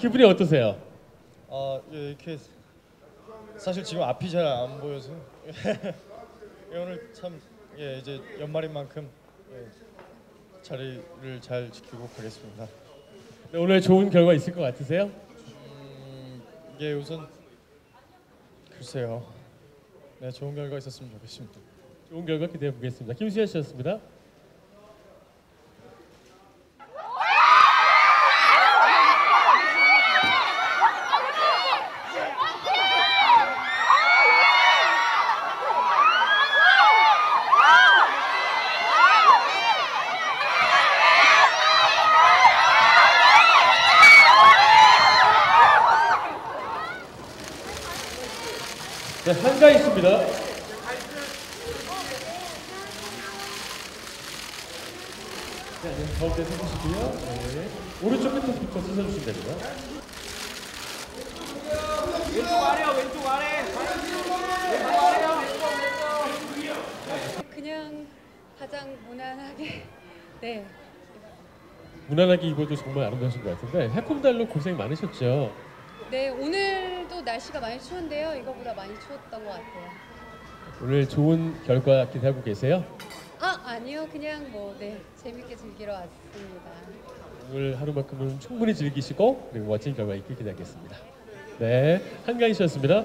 기분이 어떠세요? 아 예, 이렇게 사실 지금 앞이 잘 안 보여서 오늘 참 예, 이제 연말인 만큼 예, 자리를 잘 지키고 가겠습니다. 네, 오늘 좋은 결과 있을 것 같으세요? 음, 예, 우선 글쎄요. 네, 좋은 결과 있었으면 좋겠습니다. 좋은 결과 기대해 보겠습니다. 김수현 씨였습니다. 네, 한가희 씨입니다. 네, 네, 가운데 서주시고요. 네. 오른쪽 끝부터 찢어주시면 됩니다. 그냥 가장 무난하게 네. 무난하게 입어도 정말 아름다우신 것 같은데 해콤달로 고생 많으셨죠? 네, 오늘도 날씨가 많이 추운데요. 이거보다 많이 추웠던 것 같아요. 오늘 좋은 결과 기대하고 계세요? 아, 아니요. 그냥 뭐 네, 재밌게 즐기러 왔습니다. 오늘 하루만큼은 충분히 즐기시고 그리고 멋진 결과 있길 기대하겠습니다. 네, 한가희 씨였습니다.